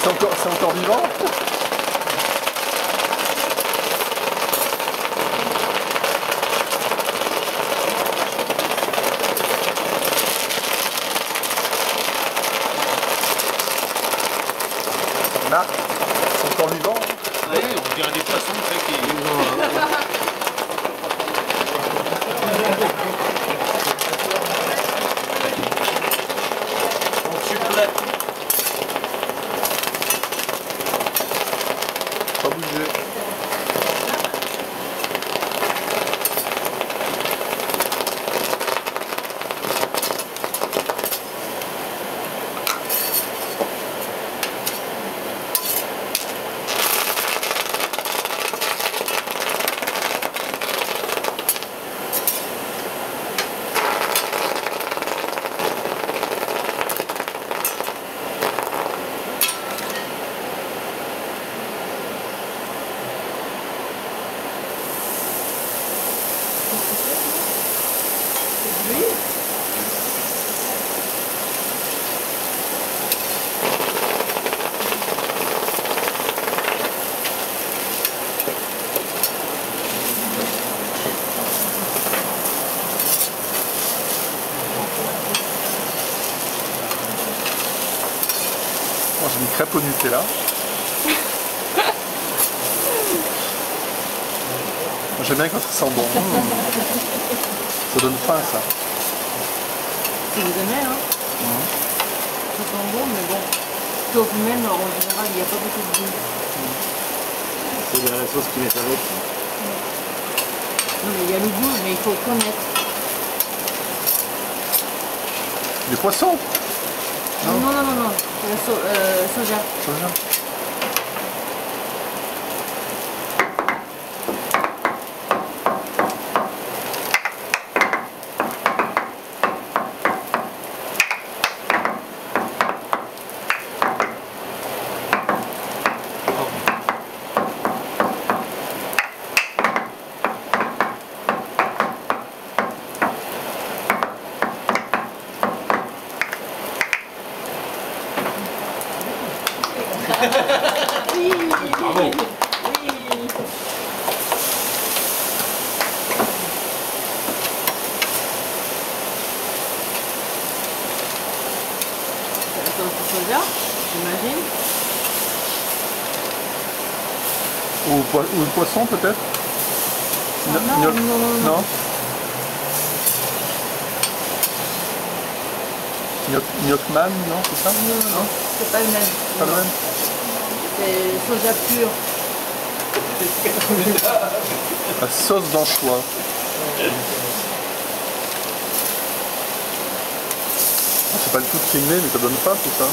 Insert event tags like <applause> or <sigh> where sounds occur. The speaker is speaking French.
C'est encore, encore vivant Marc, c'est encore vivant Ouais, on dirait des poissons qui... Pas j'ai mis crêpe au Nutella. Moi, <laughs> J'aime bien quand ça sent bon. Ça donne faim ça. Si vous aimez, hein. Ça sent bon, mais bon. Sauf même, en général, il n'y a pas beaucoup de goût. C'est de la sauce qui met avec. Non, mais il y a le goût, mais il faut connaître. Du poisson Non, non, non, non, non. C'est la so- C'est la sauce soja, j'imagine. Ou, le poisson peut-être? Ah, non, non, non, non. non Gnoc- Gnocchman, non, c'est ça? Non, non, non. C'est pas le même. Pas le même? C'est soja pur. La sauce d'anchois. C'est pas le tout crimé, mais ça donne pas tout ça.